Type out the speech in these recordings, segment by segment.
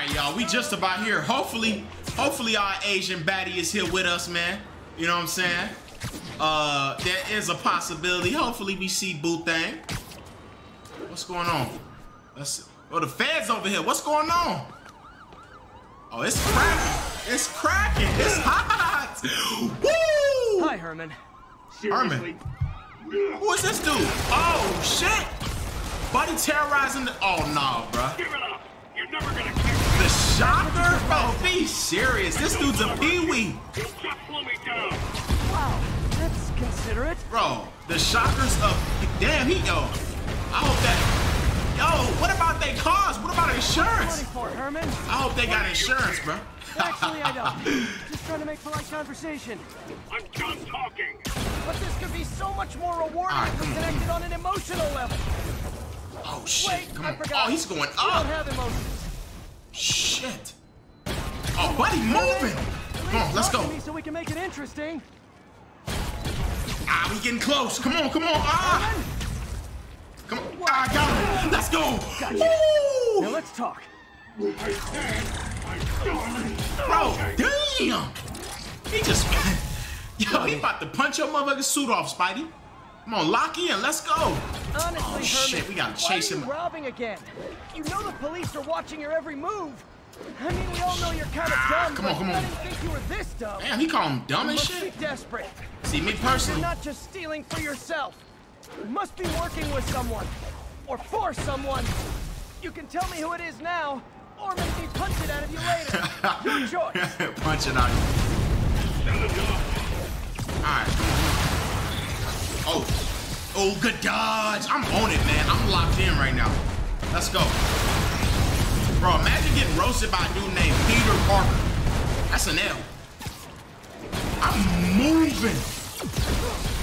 right, y'all. We just about here. Hopefully, hopefully our Asian baddie is here with us, man. You know what I'm saying? Uh, there is a possibility. Hopefully we see Boo Thing. What's going on? Let's. Oh, the feds over here. What's going on? Oh, it's cracking. It's cracking. It's hot. Woo! Hi, Herman. Herman. Who is this dude? Oh shit! Buddy terrorizing the. Oh no, bruh. Give it up! You're never gonna catch The shocker? Oh, be serious. This dude's a peewee. You'll just slow me down! Wow, that's considerate. Bro, the shockers of. Damn, he. Yo. I hope that. Yo, what about their cars? What about insurance? for Herman. I hope they got insurance, bro. Actually, I don't. Just trying to make polite conversation. I'm done talking! But this could be so much more rewarding Alright, if we're connected on an emotional level. Oh shit! Wait, Come I on. forgot. Oh, he's going We don't up. have emotions. Shit. Oh, buddy, moving. Come on, let's go. so we can make it interesting. Ah, we getting close. Come on, come on. Ah. Come on. Ah, I got him. Let's go. Gotcha. Woo! Now let's talk. I said I'm done! Bro, damn! He just. Yo, he about to punch your motherfucking suit off, Spidey. Come on, lock in. Let's go. Honestly, Oh, Herman, shit, we gotta chase him. you robbing again? You know the police are watching your every move. I mean, we all know you're kind of dumb, come on, come on. I didn't think you were this dumb. Damn, he called him dumb you and shit. desperate. See, me You're personally. not just stealing for yourself. You must be working with someone. Or for someone. You can tell me who it is now, or maybe punch it out of you later. Your choice. punch it out. Alright, come on. Oh. Oh, good dodge. I'm on it, man. I'm locked in right now. Let's go. Bro, imagine getting roasted by a dude named Peter Parker. That's an L. I'm moving.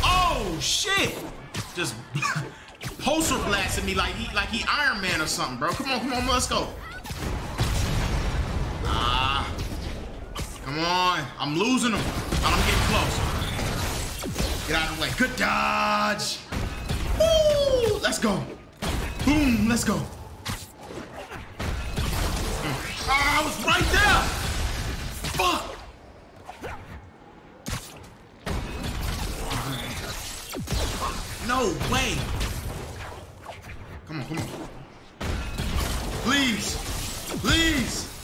Oh shit! Just poster blasting me like he like he Iron Man or something, bro. Come on, come on, let's go. Ah, come on. I'm losing him, I'm getting close. Get out of the way. Good dodge. Woo! Let's go. Boom. Let's go. Ah, I was right there. Fuck. No way. Come on, come on. Please. Please.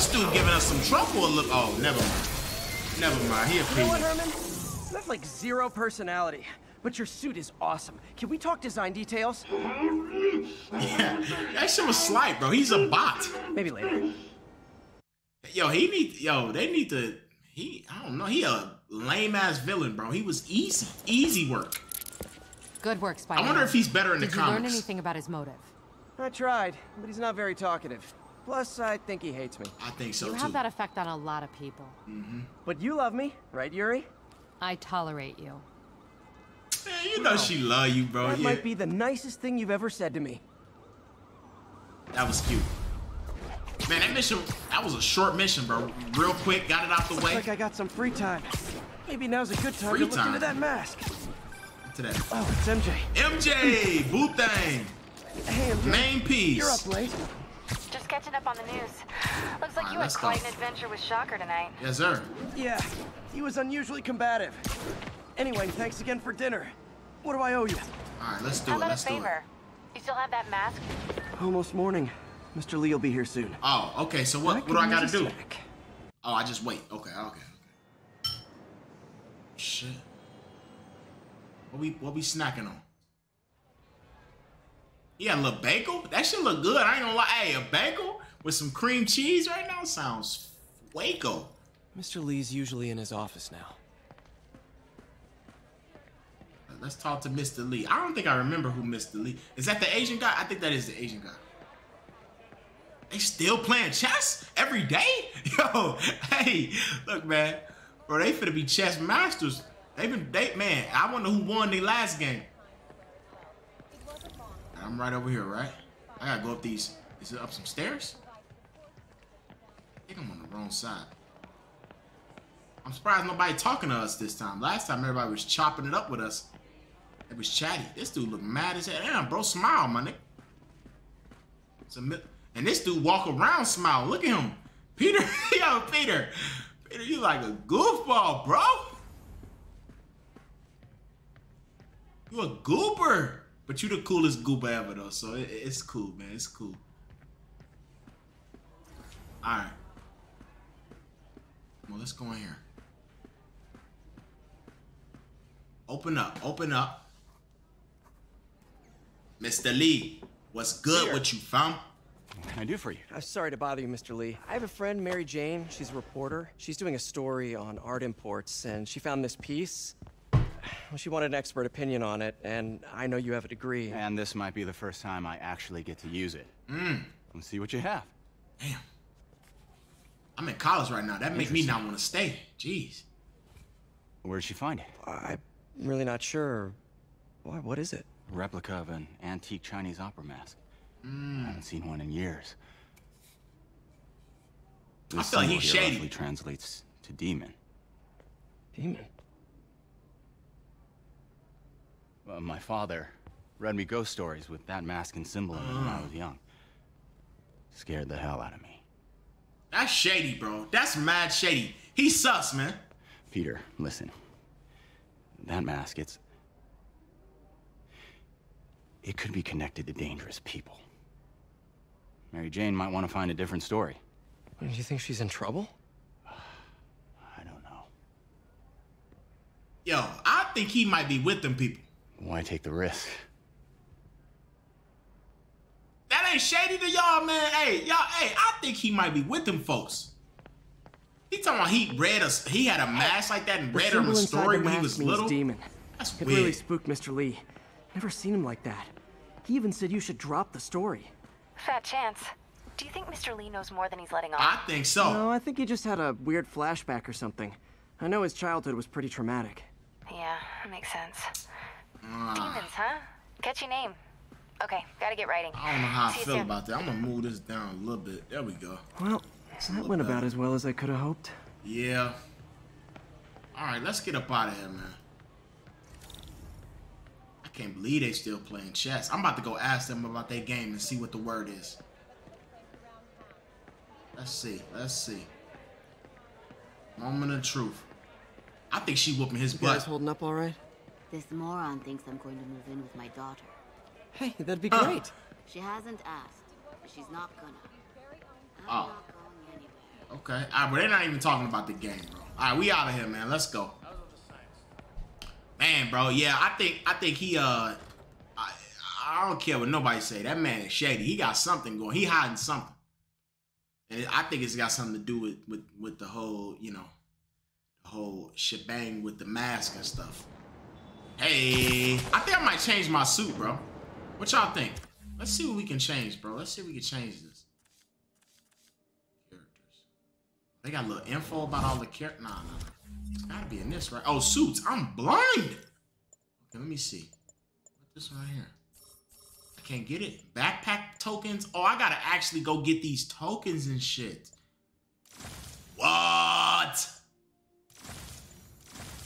This dude giving us some trouble. Look. Oh, never mind. Never mind. He a You know what. Herman? You have like zero personality, but your suit is awesome. Can we talk design details? Yeah, that shit was slight, bro. He's a bot. Maybe later. Yo, he need. Yo, they need to. He. I don't know. He a lame ass villain, bro. He was easy, easy work. Good work, Spider. I wonder if he's better in Did the you learn anything about his motive? I tried, but he's not very talkative. Plus, I think he hates me. I think so you too. have that effect on a lot of people. Mm-hmm. But you love me, right, Yuri? I tolerate you. Man, you know she love you, bro. That yeah. might be the nicest thing you've ever said to me. That was cute. Man, that mission. That was a short mission, bro. Real quick, got it out the Looks way. like I got some free time. Maybe now's a good time Free to look time? into that mask. To that. Oh, it's MJ. MJ, Boo Thing, Hey, MJ. main piece. You're up late. Just catching up on the news. Looks like Alright, you had let's go. quite an adventure with Shocker tonight. Yes, sir. Yeah, he was unusually combative. Anyway, thanks again for dinner. What do I owe you? All right, let's do How it. about a Let's do it. favor? You still have that mask? Almost morning. Mr. Lee will be here soon. Oh, okay. So what? What do I gotta do? snack. Oh, I just wait. Okay, okay, okay. Shit. What we what we snacking on? Yeah, a little bagel. That shit look good. I ain't gonna lie. Hey, a bagel with some cream cheese right now sounds waco. Mr. Lee's usually in his office now. Let's talk to Mr. Lee. I don't think I remember who Mr. Lee is. That the Asian guy? I think that is the Asian guy. They still playing chess every day? Yo, hey, look, man, bro, they finna be chess masters. They been, they man, I wonder who won the last game. I'm right over here, right? I gotta go up these. Is it up some stairs? I think I'm on the wrong side. I'm surprised nobody talking to us this time. Last time everybody was chopping it up with us. It was chatty. This dude look mad as hell. Damn, bro, smile, my nigga. And this dude walk around smile. Look at him. Peter, yo, Peter. Peter, you like a goofball, bro. You a goober. But you the coolest goober ever though, so it, it's cool, man. It's cool. Alright. Well, let's go in here. Open up, open up. Mr. Lee, what's good Here. with you, found? What can I do for you? I'm sorry to bother you, Mr. Lee. I have a friend, Mary Jane. She's a reporter. She's doing a story on art imports, and she found this piece. Well, she wanted an expert opinion on it, and I know you have a degree. And this might be the first time I actually get to use it. Mm. Let's see what you have. Damn. I'm in college right now. That makes me not want to stay. Jeez. Where did she find it? I'm really not sure. Why? What is it? A replica of an antique Chinese opera mask. I haven't seen one in years. I This feel like symbol he's shady. roughly translates to demon. Demon. Uh, Uh, my father read me ghost stories with that mask and symbol in it when I ah. was young. Scared the hell out of me. That's shady, bro. That's mad shady. He sucks, man. Peter, listen. That mask, it's. It could be connected to dangerous people. Mary Jane might want to find a different story. Do you think she's in trouble? I don't know. Yo, I think he might be with them people. Why take the risk? That ain't shady to y'all, man. Hey, y'all, hey, I think he might be with them folks. He talking about he read us. He had a mask like that and read him a story when he was little. demon. That's It weird. really spooked Mr. Lee. Never seen him like that. He even said you should drop the story. Fat chance. Do you think Mr. Lee knows more than he's letting on? I think so. No, I think he just had a weird flashback or something. I know his childhood was pretty traumatic. Yeah, makes sense. Demons, huh? Catchy name. Okay, gotta get writing. I don't know how I See you feel soon. about that. I'm gonna move this down a little bit. There we go. Well, that went about as well as I could have hoped. Yeah. All right, let's get up out of here, man. I can't believe they still playing chess. I'm about to go ask them about their game and see what the word is. Let's see. Let's see. Moment of truth. I think she whooping his You guys holding up all right? This moron thinks I'm going to move in with my daughter. Hey, that'd be Huh. great. She hasn't asked, but she's not gonna. I'm Oh. not going anywhere. Okay. All right, but they're not even talking about the game, bro. All right, we out of here, man. Let's go. Man, bro, yeah, I think I think he uh, I, I don't care what nobody say. That man is shady. He got something going. He hiding something, and I think it's got something to do with with with the whole you know, the whole shebang with the mask and stuff. Hey, I think I might change my suit, bro. What y'all think? Let's see what we can change, bro. Let's see if we can change this. Characters. They got a little info about all the characters. Nah, nah, nah. It's gotta be in this, right? Oh, suits. I'm blind. Okay, let me see. What this right here? I can't get it. Backpack tokens. Oh, I gotta actually go get these tokens and shit. What?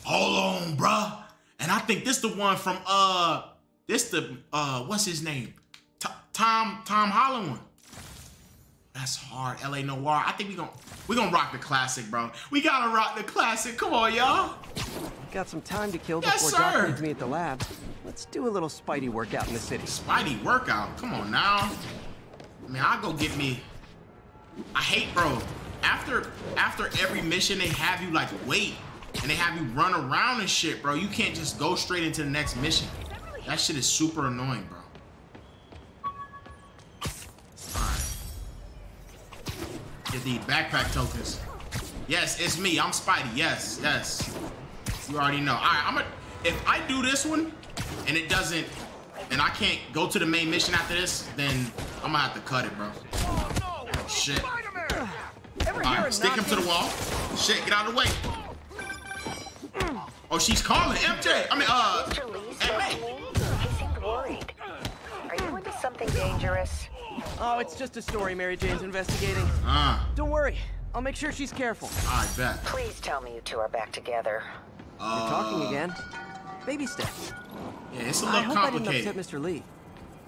Hold on, bruh. And I think this the one from uh, this the uh, what's his name? T- Tom Tom Holland one. That's hard. LA Noir. I think we gon' we gonna rock the classic, bro. We gotta rock the classic. Come on, y'all. Got some time to kill Yes, before Doc needs me at the lab. Let's do a little Spidey workout in the city. Spidey workout. Come on now. I mean, I'll go get me. I hate, bro. After after every mission, they have you like wait, and they have you run around and shit, bro. You can't just go straight into the next mission. That shit is super annoying, bro. Alright. Get the backpack tokens. Yes, it's me. I'm Spidey. Yes, yes. You already know. Alright, I'm gonna if I do this one and it doesn't and I can't go to the main mission after this, then I'm gonna have to cut it, bro. Oh, shit. Ever hear Alright, stick him to the wall. Shit, get out of the way. Oh, she's calling MJ. I mean, uh, Mr. Lee Hey, spoke hey. to me. He seemed worried. Are you into something dangerous? Oh, it's just a story Mary Jane's investigating. uh, Don't worry. I'll make sure she's careful. I bet. Please tell me you two are back together. You're talking again. Baby steps. Yeah, it's a I little I hope I didn't upset Mr. Lee.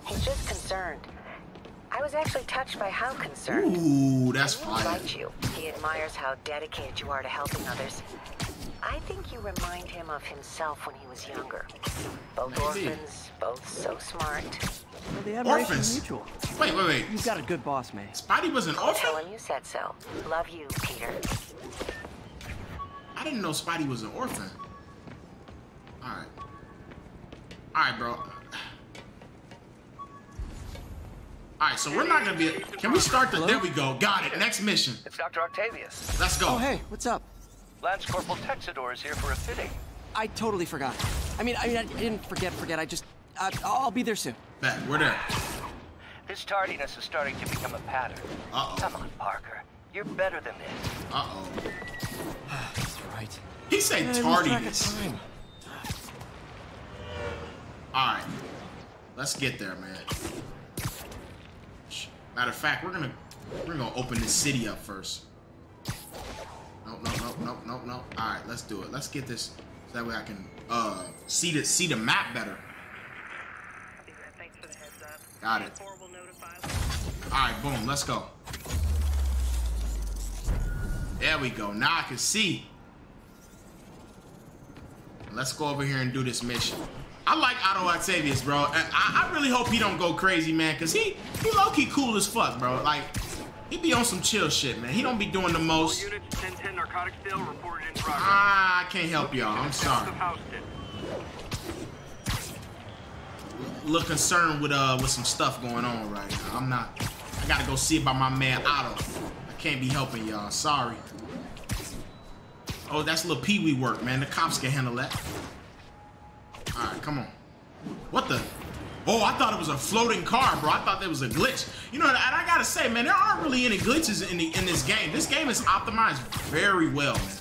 He's just concerned. I was actually touched by how concerned. Ooh, that's fine. he fire. likes you. He admires how dedicated you are to helping others. I think you remind him of himself when he was younger. Both orphans, both so smart. Well, the admiration's Orphans. mutual. Wait, wait, wait. You've got a good boss, man. Spidey was an orphan? Tell orphan? him you said so. Love you, Peter. I didn't know Spidey was an orphan. All right. All right, bro. All right, so we're not gonna be. Can we start the? There we go. Got it. Next mission. It's Dr. Octavius. Let's go. Oh, hey, what's up? Lance Corporal Texador is here for a fitting. I totally forgot. I mean, I mean, I didn't forget, forget. I just, uh, I'll be there soon. Bet. We're there. This tardiness is starting to become a pattern. Uh-oh. Come on, Parker. You're better than this. Uh oh. That's right. He said I lose track of tardiness. All right. Let's get there, man. Matter of fact, we're gonna we're gonna open this city up first. Nope, nope, nope. All right, let's do it. Let's get this so that way I can uh see the see the map better. Got it. All right, boom. Let's go. There we go. Now I can see. Let's go over here and do this mission. I like Otto Octavius, bro. I, I really hope he don't go crazy, man, cause he he low key cool as fuck, bro. Like he be on some chill shit, man. He don't be doing the most. Units 1010 narcotics sale reported in progress. Ah, I can't help y'all. I'm sorry. Look concerned with uh with some stuff going on right now. I'm not. I gotta go see about my man Otto. I can't be helping y'all. Sorry. Oh, that's a little Pee Wee work, man. The cops can handle that. All right, come on. What the? Oh, I thought it was a floating car, bro. I thought there was a glitch. You know, and I gotta say, man, there aren't really any glitches in the in this game. This game is optimized very well, man.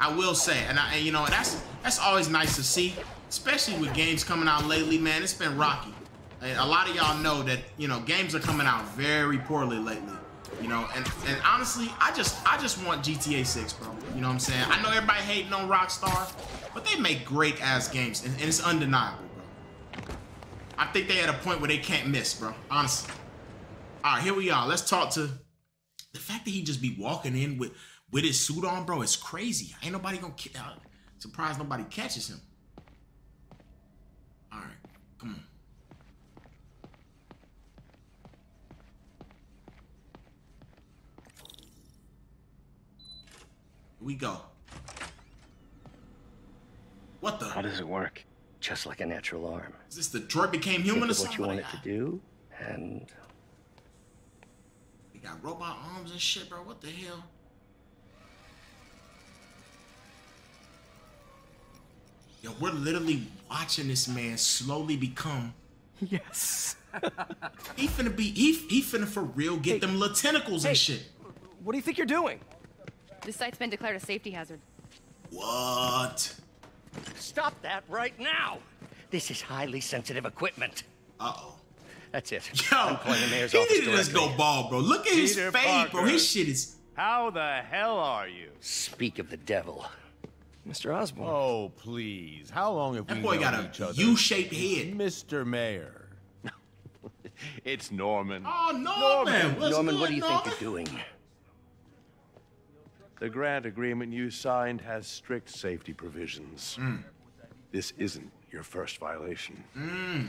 I will say, and I, and you know, that's that's always nice to see, especially with games coming out lately, man. It's been rocky. And a lot of y'all know that you know games are coming out very poorly lately. You know, and and honestly, I just I just want GTA 6, bro. You know what I'm saying? I know everybody hating on Rockstar, but they make great ass games, and, and it's undeniable. I think they at a point where they can't miss, bro. Honestly. All right, here we are. Let's talk to the fact that he just be walking in with with his suit on, bro. It's crazy. Ain't nobody gonna. uh, Surprised nobody catches him. All right, come on. Here we go. What the? How does it work? Just like a natural arm. Is this the droid became Think human or of what you want Like it to do, and They got robot arms and shit, bro. What the hell? Yo, we're literally watching this man slowly become. Yes. He finna be. He he finna for real get them little tentacles Hey. and shit. What do you think you're doing? This site's been declared a safety hazard. What? Stop that right now. This is highly sensitive equipment. Uh oh. That's it. Yo, I'm calling the mayor's he office need to just directly. go bald, bro. Look at his Peter fade, bro. His shit is. How the hell are you? Speak of the devil. Mr. Osborn. Oh, please. How long have That we boy known got each a other? U-shaped head. Mr. Mayor. it's Norman. Oh Norman, what's Norman, good, what do you Norman? think you're doing? The grant agreement you signed has strict safety provisions. Hmm. This isn't your first violation. Hmm.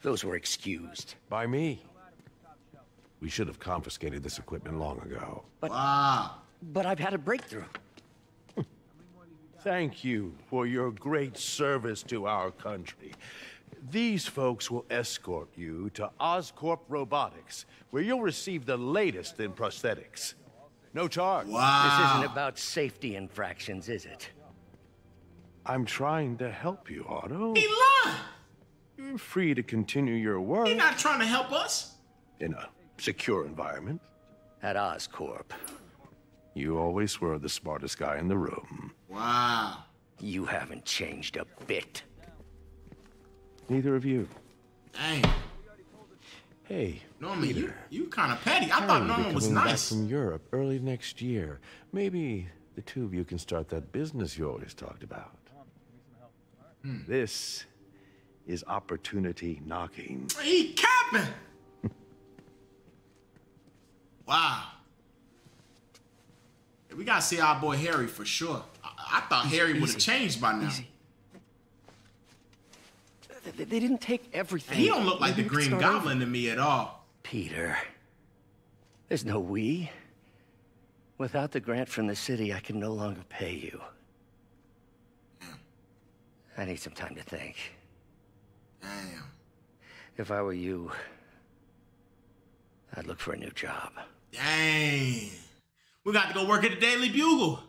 Those were excused. By me. We should have confiscated this equipment long ago. But, Wow. But I've had a breakthrough. Thank you for your great service to our country. These folks will escort you to Oscorp Robotics, where you'll receive the latest in prosthetics. No charge. This isn't about safety infractions, is it? I'm trying to help you, Otto. He lying. You're free to continue your work He not trying to help us. in a secure environment. At Oscorp. You always were the smartest guy in the room. Wow. You haven't changed a bit. Neither of you. Dang. Hey, Norman, you, Peter. you kind of petty. I Harry thought will be Norman was coming back nice. from Europe early next year. Maybe the two of you can start that business you always talked about. Hmm. This is opportunity knocking. He capping. wow. We gotta see our boy Harry for sure. I, I thought Harry would have changed by now. Easy. They, they didn't take everything. He don't look like Maybe the Green start over. Goblin to me at all. Peter, there's no we. Without the grant from the city, I can no longer pay you. I need some time to think. Damn. If I were you, I'd look for a new job. Dang. We got to go work at the Daily Bugle.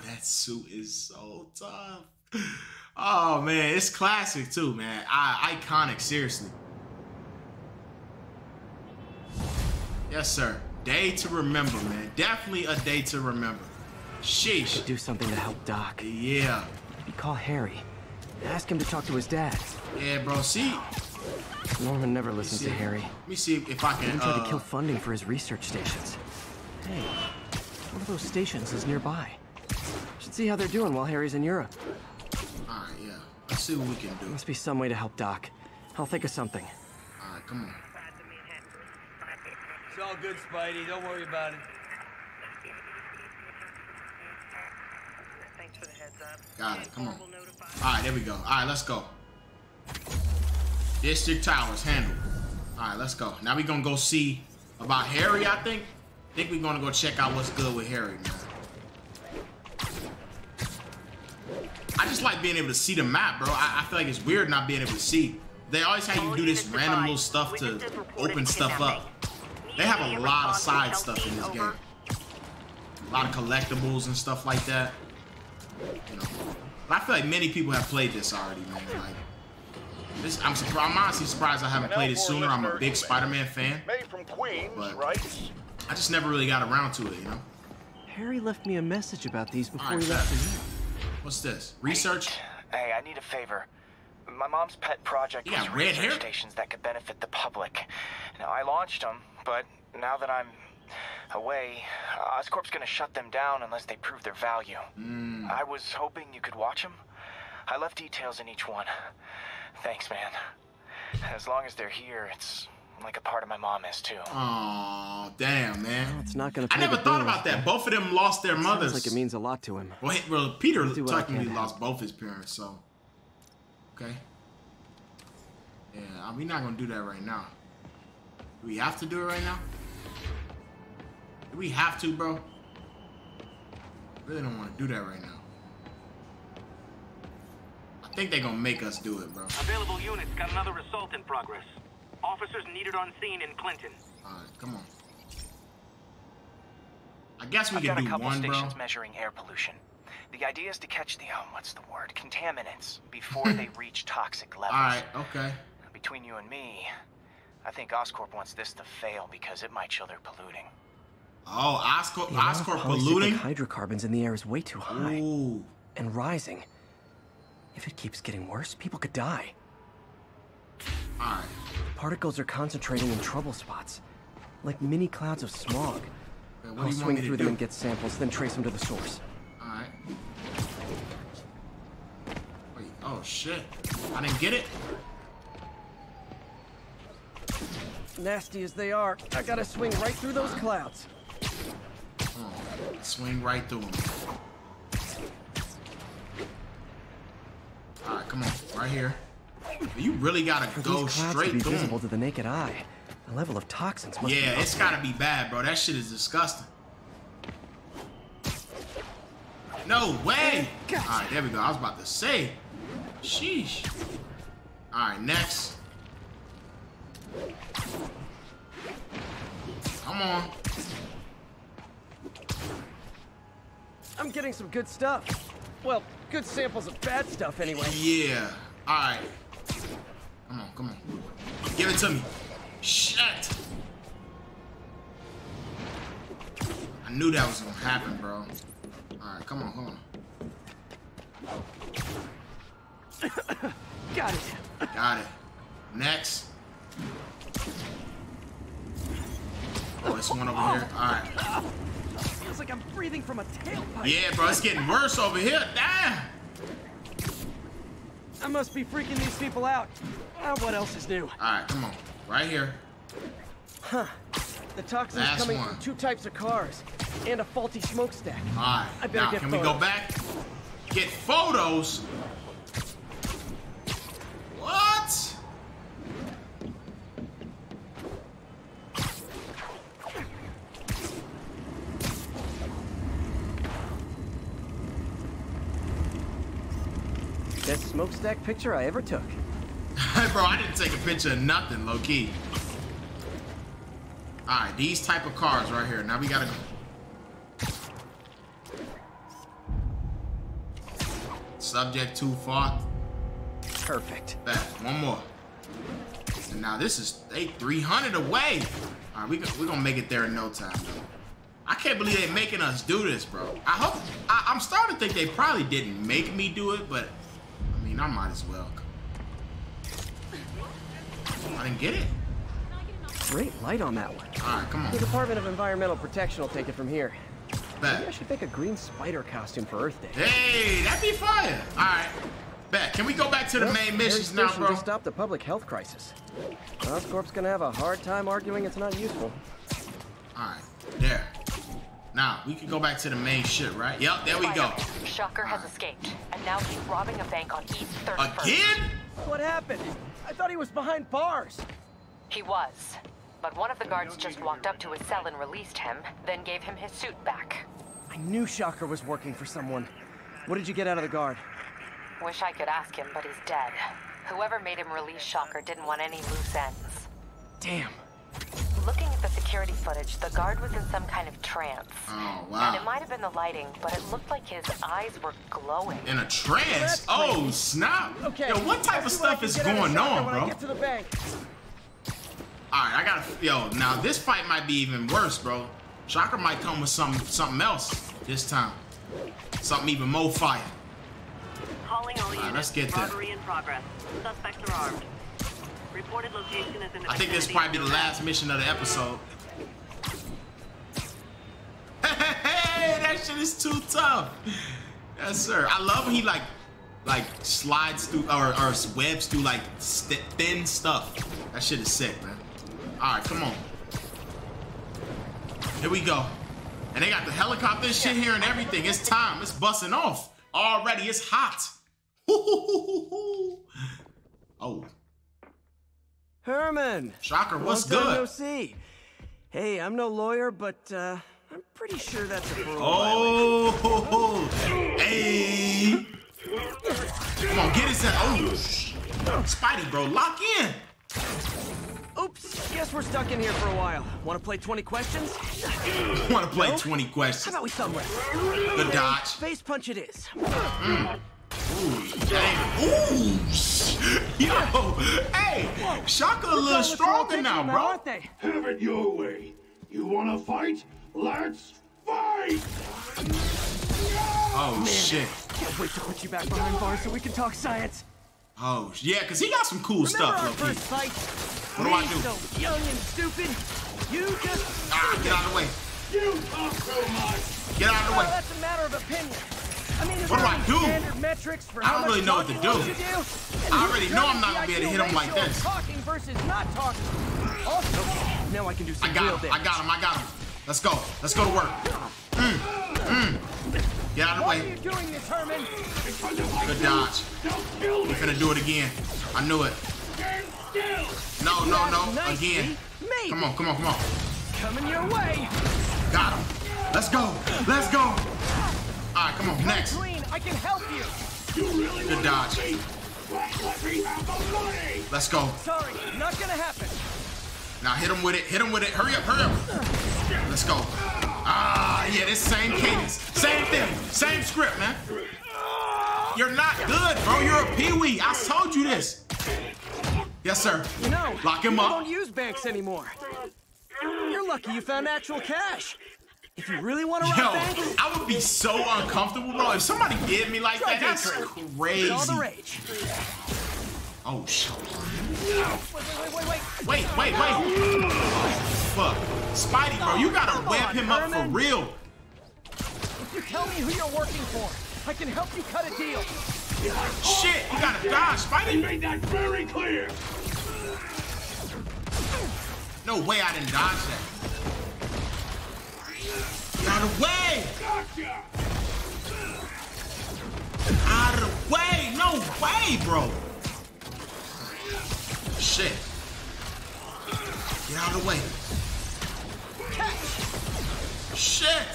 Yo, that suit is so tough. Oh man, it's classic too, man. I, iconic, seriously. Yes, sir. Day to remember, man. Definitely a day to remember. Sheesh. Do something to help Doc. Yeah. Maybe call Harry. Ask him to talk to his dad. Yeah, bro. See, Norman never listens to Harry. Let me see if I can. He tried Uh, to kill funding for his research stations. Hey, one of those stations is nearby. Should see how they're doing while Harry's in Europe. all right, yeah. Let's see what we can do. Must be some way to help Doc. I'll think of something. All right, come on. It's all good, Spidey. Don't worry about it. Thanks for the heads up. Got it. Come on. All right, there we go. All right, let's go. District Towers handled. All right, let's go. Now we gonna go see about Harry. I think. I think we're gonna go check out what's good with Harry, man. I just like being able to see the map, bro. I, I feel like it's weird not being able to see. They always have you do this random little stuff to open stuff up. They have a lot of side stuff in this game. A lot of collectibles and stuff like that. You know. But I feel like many people have played this already, man. Like this, I'm surprised. I'm honestly surprised I haven't played it sooner. I'm a big Spider-Man fan, Made from Queens, But- I just never really got around to it. You know. Harry left me a message about these before Alright, he left bet. for Europe. What's this? Research? Hey, I need a favor. My mom's pet project You got red hair? stations that could benefit the public. Now, I launched them, but now that I'm away, Oscorp's gonna shut them down unless they prove their value. Hmm. I was hoping you could watch them. I left details in each one. Thanks, man. As long as they're here, it's like a part of my mom is too. Oh, damn, man. It's not gonna. I pay never thought bills, about that. but Both of them lost their Sounds mothers. like it means a lot to him. Well, well, Peter I'll do what I technically lost both his parents, so okay. Yeah, we're not gonna do that right now. Do we have to do it right now? Do we have to, bro? Really don't want to do that right now. I think they're gonna make us do it, bro. Available units got another assault in progress. Officers needed on scene in Clinton. All right, come on. I guess we I've can got a couple one, bro. stations measuring air pollution. The idea is to catch the, oh, what's the word, contaminants before they reach toxic levels. All right, okay. Between you and me, I think Oscorp wants this to fail because it might show they're polluting. Oh, Oscorp, The amount of Oscorp polycyclic polluting. hydrocarbons in the air is way too high Ooh. and rising. If it keeps getting worse, people could die. All right. Particles are concentrating in trouble spots, like mini clouds of smog. I'll do swing through do? them and get samples, then trace them to the source. All right. Wait. Oh shit! I didn't get it. Nasty as they are, I gotta swing right through those clouds. Oh, swing right through them. All right, come on, right here. You really gotta For go these clouds to straight be through visible to the naked eye, the level of toxins must be Yeah, it's awful. gotta be bad, bro. That shit is disgusting. No way! All right, there we go. I was about to say. Sheesh. All right, next. Come on. I'm getting some good stuff. Well, good samples of bad stuff anyway. Yeah. All right. Come on, come on. Give it to me. Shit. I knew that was gonna happen, bro. All right, come on, come on. Got it. Got it. Next. Oh, it's one over here. Oh. All right. Feels like I'm breathing from a tailpipe. Yeah, bro, it's getting worse over here. Damn. I must be freaking these people out. Uh, what else is new? All right, come on. Right here. Huh. The toxin's Last coming one. from two types of cars and a faulty smokestack. All right. I better now, get can photos. we go back? Get photos? What? Smokestack picture I ever took. bro, I didn't take a picture of nothing, low key. All right, these type of cars right here. Now we gotta go. Subject to fault. Perfect. Back. One more. And now this is they 300 away. All right, we we're gonna make it there in no time. I can't believe they're making us do this, bro. I hope I, I'm starting to think they probably didn't make me do it, but I mean I might as well. I didn't get it. Great light on that one. All right, come on. The Department of Environmental Protection will take it from here. Bet. Maybe I should make a green spider costume for Earth Day. Hey, that'd be fire. All right. Bet. Can we go back to the Well, main Harry missions now, Station bro? just stopped the public health crisis. Oscorp's gonna have a hard time arguing it's not useful. All right. There. Now, we can go back to the main shit, right? Yep, there we go. Shocker has escaped, and now he's robbing a bank on East 31st. Again? What happened? I thought he was behind bars. He was. But one of the guards just walked up to his cell and released him, then gave him his suit back. I knew Shocker was working for someone. What did you get out of the guard? Wish I could ask him, but he's dead. Whoever made him release Shocker didn't want any loose ends. Damn. Looking at the security footage, the guard was in some kind of trance. Oh, wow. And it might have been the lighting, but it looked like his eyes were glowing. In a trance? Oh, snap. Okay. Yo, what type of I'll see what I stuff is get out of going on, when I bro? get to the bank. All right, I gotta. Yo, now this fight might be even worse, bro. Shocker might come with some something else this time. Something even more fire. Calling all All right, units. let's get there. Robbery in progress. Suspects are armed. Reported location is in the I think this probably be the last mission of the episode. Hey, that shit is too tough. Yes, sir. I love when he like, like slides through or, or webs through like thin stuff. That shit is sick, man. All right, come on. Here we go. And they got the helicopter shit here and everything. It's time. It's busting off already. It's hot. oh, Herman. Shocker, what's Long good? No see. Hey, I'm no lawyer, but uh, I'm pretty sure that's a parole Oh, hey. Come on, get his Oh, Spidey, bro, lock in. Oops, guess we're stuck in here for a while. Want to play 20 questions? Want to play No? 20 How about we thumb wrestle? Good dodge. Face punch it is. Dang. Ooh, sh- yo, hey, Shocker a little stronger now, bro. aren't they? Have it your way. You wanna fight? Let's fight! Oh shit. Can't wait to put you back behind bars so we can talk science. Oh yeah, cause he got some cool Remember stuff. our low-key. first fight? What do I do? So young and stupid. You just. Ah, get out of the way. You talk too much! Get out of the Well, way. that's a matter of opinion. I mean, is What do I do? Standard metrics for I don't really know what to do. do? I already know I'm not gonna be able to hit him like this. Talking versus not talking. Also, now I can do some I real got him. I got him. I got him. Let's go. Let's go to work. Mm, mm. Get out of the Why are way. you doing this, Herman? Good dodge. We finna do it again. I knew it. No, no, no. Again. Come on, come on, come on. Coming your way. Got him. Let's go. Let's go. All right, come on. Come Next. clean. I can help you. Good dodge. Let me have the money! Let's go. Sorry, not gonna happen. Now hit him with it. Hit him with it. Hurry up, hurry up. Let's go. Ah, yeah, this same cadence. Same thing. Same script, man. You're not good, bro. You're a peewee. I told you this. Yes, sir. You know, Lock him people up. don't use banks anymore. You're lucky you found actual cash. If you really want to Yo, rob I would be so uncomfortable, bro. If somebody did me like that, that's crazy. All the rage. Oh shit. Wait, wait, wait, wait. Wait, wait, wait. Fuck. Spidey, bro, you gotta Come web on, him up for real. If you tell me who you're working for, I can help you cut a deal. Shit, you gotta dodge, Spidey. You made that very clear. No way I didn't dodge that. Get out of the way! Gotcha. Out of the way! No way, bro! Shit. Get out of the way. Shit!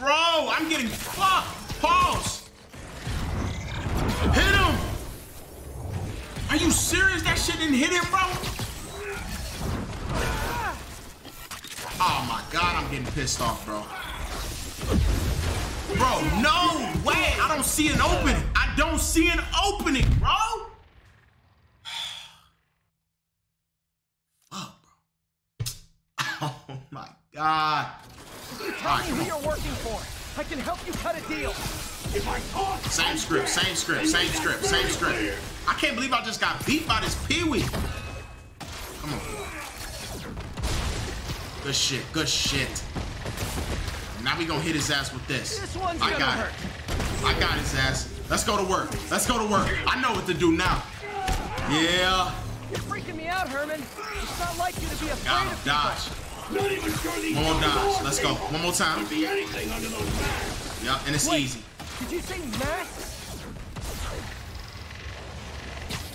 Bro, I'm getting fucked! Pause! Hit him! Are you serious? That shit didn't hit him, bro? Oh my god, I'm getting pissed off, bro. Bro, no way! I don't see an opening. I don't see an opening, bro. Fuck, bro. Oh my god. You tell me who you're working for. I can help you cut a deal. If I talk, Same script, same script, same script, same script. I can't believe I just got beat by this Pee-wee. Come on. Good shit, good shit. Now we gonna hit his ass with this. This one's I gonna got hurt. it. I got his ass. Let's go to work. Let's go to work. I know what to do now. Yeah. You're freaking me out, Herman. It's not like you to be afraid Got him. of people. Dodge. not even sure these One more dodge. Let's go. One more time. could be anything under those masks. Yep, and it's Wait. easy. Did you say masks?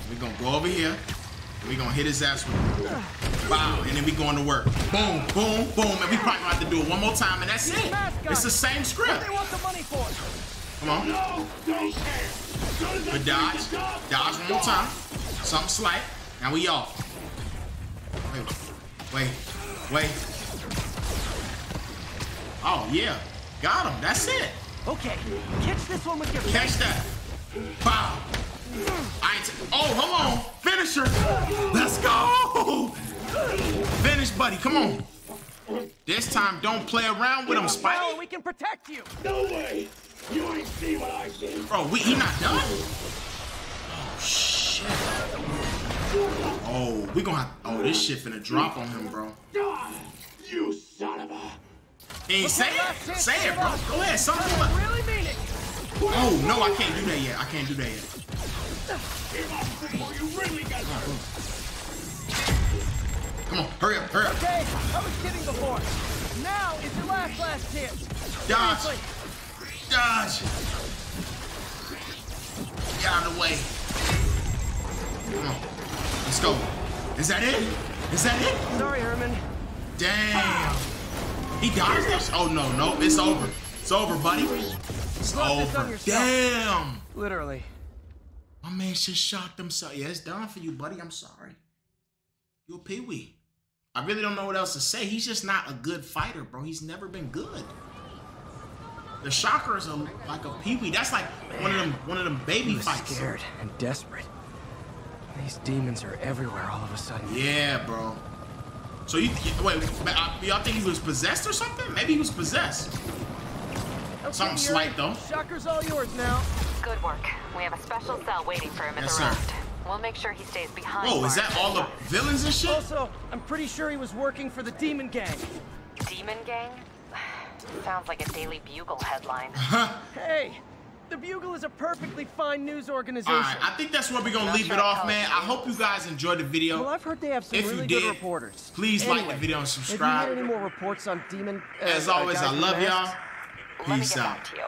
We're gonna go over here. And we're gonna hit his ass with Wow, and then we going to work. Boom, boom, boom. And we probably gonna have to do it one more time, and that's it. It's the same What script. they want the money for? Come on. No, don't care. As soon as I Good dodge. the Dodge one more time. Something slight. Now we off. Wait, wait, wait. Oh yeah, got him. That's it. Okay, catch this one with your Catch that. Pow. I ain't oh, hold on. Finisher. Let's go. Finish, buddy. Come on. This time, don't play around with him, Well, Spidey. we can protect you. No way. You ain't see what I see. Bro, we, he not done? Oh, shit. Oh, we gonna have, oh, this shit finna drop on him, bro. You son of a. He ain't say it. Say it, bro. Go ahead. Something I like, really mean it. oh, no, I can't do that yet. I can't do that yet. Give up before you really. Come on, hurry up, hurry up. Okay, I was kidding before. Now is your last last chance. Dodge. Seriously. Dodge. Get out of the way. Come on. Let's go. Is that it? Is that it? Sorry, Herman. Damn. He dodged this? Oh, no, no. It's over. It's over, buddy. It's brought this on over. Damn. Literally. My man just shocked himself. Yeah, it's done for you, buddy. I'm sorry. You're a peewee. I really don't know what else to say. He's just not a good fighter, bro. He's never been good. The shocker is a, like a peewee. That's like one of them one of them baby He was fights. scared and desperate. These demons are everywhere all of a sudden. Yeah, bro. So you wait? uh, Y'all think he was possessed or something? Maybe he was possessed. Okay, Something slight though. Shocker's all yours now. Good work. We have a special cell waiting for him at Yes, the sir. raft. We'll make sure he stays behind. Whoa, is that all the villains and shit? Also, I'm pretty sure he was working for the Demon Gang. Demon Gang? Sounds like a Daily Bugle headline. Hey, the Bugle is a perfectly fine news organization. All right, I think that's where we're gonna leave it off, man. I hope you guys enjoyed the video. Well, I've heard they have some If you really did, good reporters. please like the video and subscribe. If you subscribe. had any more reports on Demon? uh, As uh, always, guys I love y'all. Peace out. to you.